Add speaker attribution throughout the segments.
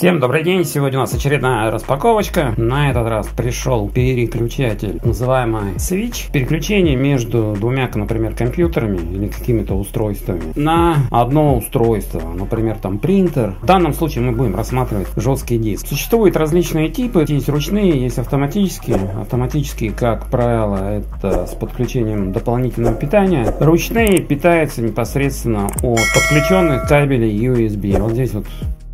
Speaker 1: Всем добрый день! Сегодня у нас очередная распаковочка. На этот раз пришел переключатель, называемый Switch. Переключение между двумя, например, компьютерами или какими-то устройствами на одно устройство. Например, там принтер. В данном случае мы будем рассматривать жесткий диск. Существуют различные типы. Есть ручные, есть автоматические. Автоматические, как правило, это с подключением дополнительного питания. Ручные питаются непосредственно от подключенных кабелей USB. Вот здесь вот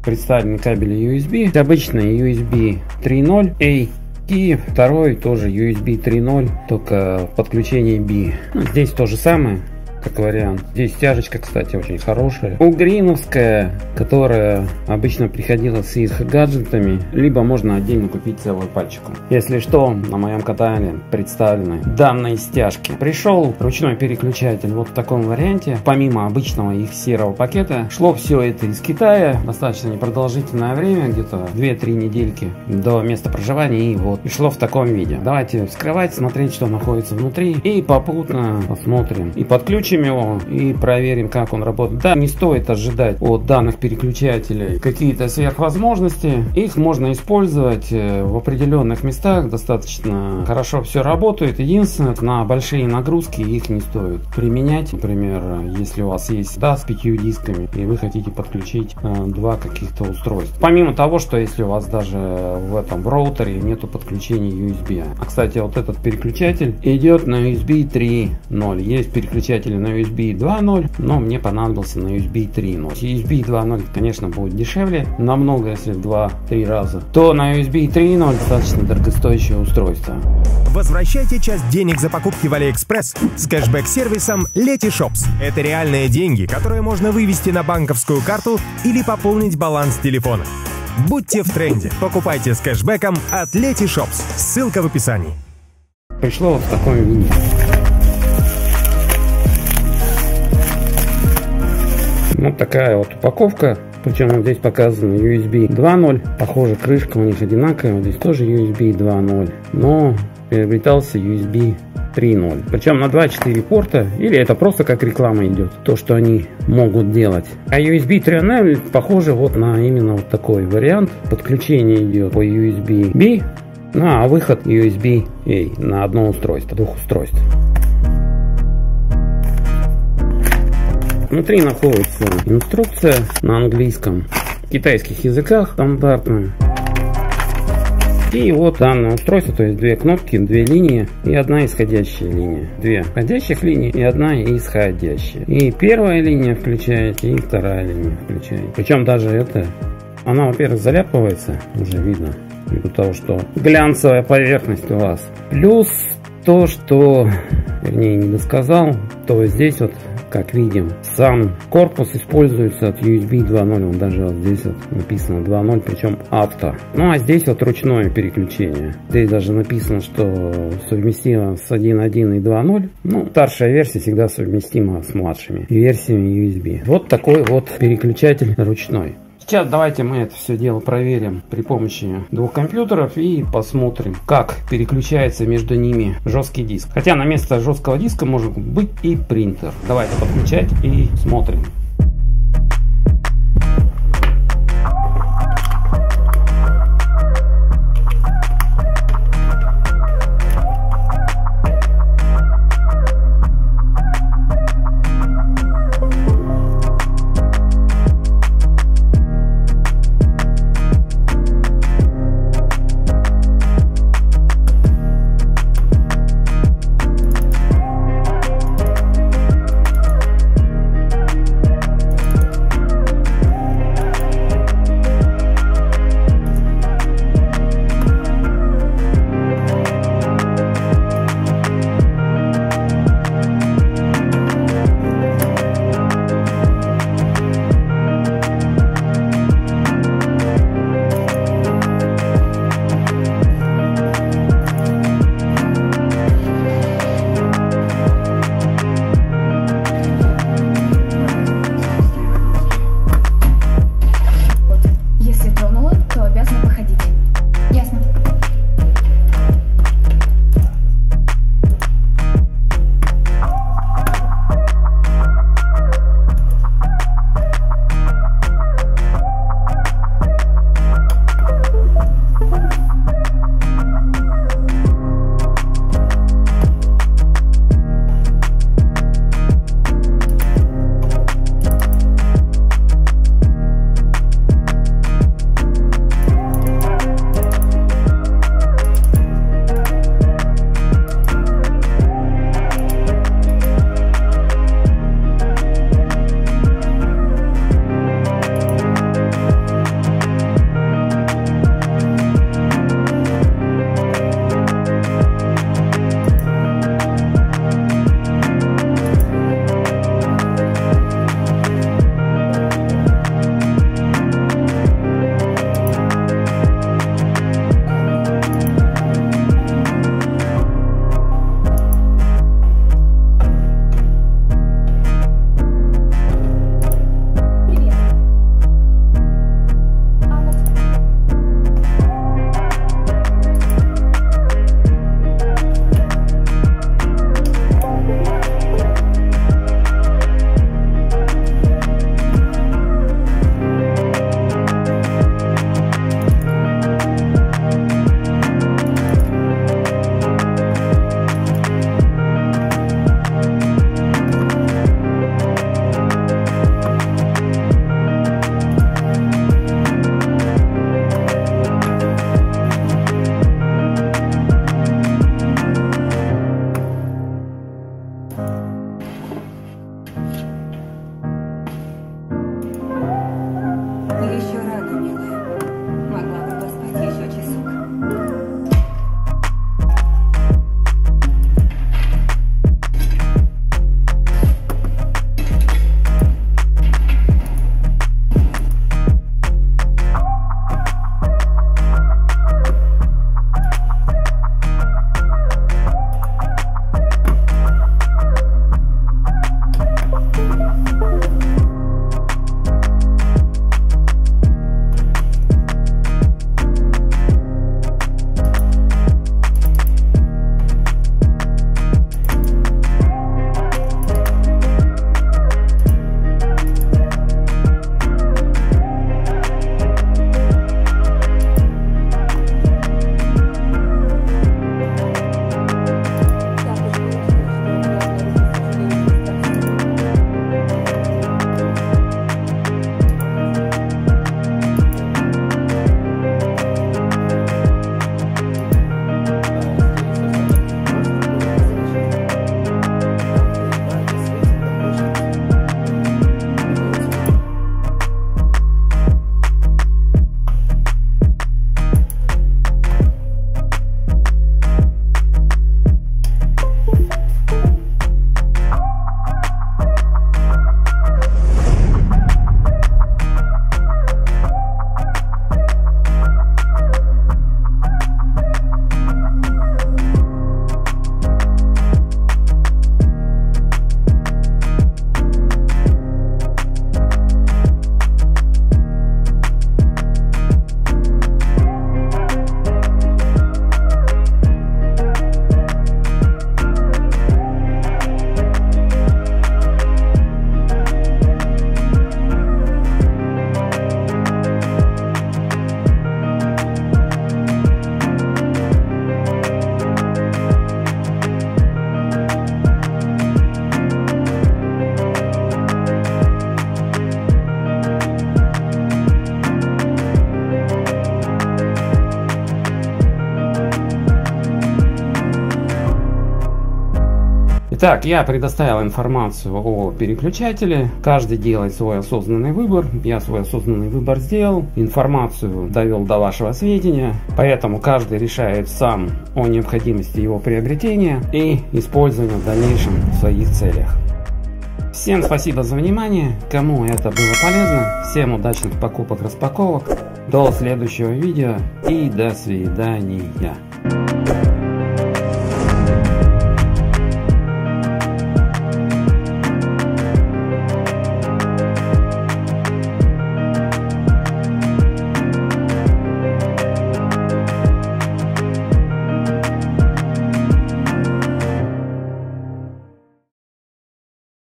Speaker 1: представлены кабели USB. Обычный USB 3.0 A и второй тоже USB 3.0, только подключение B. Ну, здесь то же самое как вариант. Здесь тяжечка, кстати, очень хорошая. Угриновская, которая обычно приходила с их гаджетами, либо можно отдельно купить целую пальчику. Если что, на моем канале представлены данные стяжки. Пришел ручной переключатель вот в таком варианте. Помимо обычного их серого пакета, шло все это из Китая. Достаточно непродолжительное время, где-то 2-3 недельки до места проживания. И вот, и шло в таком виде. Давайте вскрывать, смотреть, что находится внутри. И попутно посмотрим и подключим подключим его и проверим, как он работает. Да, не стоит ожидать от данных переключателей какие-то сверхвозможности. Их можно использовать э, в определенных местах, достаточно хорошо все работает. Единственное, на большие нагрузки их не стоит применять. Например, если у вас есть да, с пятью дисками и вы хотите подключить э, два каких-то устройства. Помимо того, что если у вас даже в этом роутере нету подключения USB. А кстати, вот этот переключатель идет на USB 3.0. Есть переключатели на USB 2.0, но мне понадобился на USB 3.0. USB 2.0, конечно, будет дешевле, намного, если в 2-3 раза, то на USB 3.0 достаточно дорогостоящее устройство.
Speaker 2: Возвращайте часть денег за покупки в Алиэкспресс с кэшбэк-сервисом Letyshops. Это реальные деньги, которые можно вывести на банковскую карту или пополнить баланс телефона. Будьте в тренде. Покупайте с кэшбэком от Letyshops. Ссылка в описании.
Speaker 1: Пришло вот в таком виде. Вот такая вот упаковка. Причем вот здесь показано USB 2.0. Похоже, крышка у них одинаковая. Вот здесь тоже USB 2.0. Но приобретался USB 3.0. Причем на 2.4 порта, или это просто как реклама идет, то, что они могут делать. А USB 3.0 похоже вот на именно вот такой вариант. Подключение идет по USB B, ну, а выход USB A на одно устройство, двух устройств. Внутри находится инструкция на английском, китайских языках стандартная. И вот данное устройство, то есть две кнопки, две линии и одна исходящая линия. Две входящих линии и одна исходящая. И первая линия включаете, и вторая линия включаете. Причем даже это, она, во-первых, заляпывается, уже видно, ввиду того, что глянцевая поверхность у вас. Плюс то, что, вернее, не досказал, то здесь вот как видим. Сам корпус используется от USB 2.0, он даже вот здесь вот написано 2.0, причем авто. Ну а здесь вот ручное переключение. Здесь даже написано, что совместимо с 1.1 и 2.0. Ну, старшая версия всегда совместима с младшими версиями USB. Вот такой вот переключатель ручной. Сейчас давайте мы это все дело проверим при помощи двух компьютеров и посмотрим, как переключается между ними жесткий диск. Хотя на место жесткого диска может быть и принтер. Давайте подключать и смотрим. Так, я предоставил информацию о переключателе. Каждый делает свой осознанный выбор. Я свой осознанный выбор сделал. Информацию довел до вашего сведения. Поэтому каждый решает сам о необходимости его приобретения и использования в дальнейшем в своих целях. Всем спасибо за внимание. Кому это было полезно, всем удачных покупок распаковок. До следующего видео и до свидания.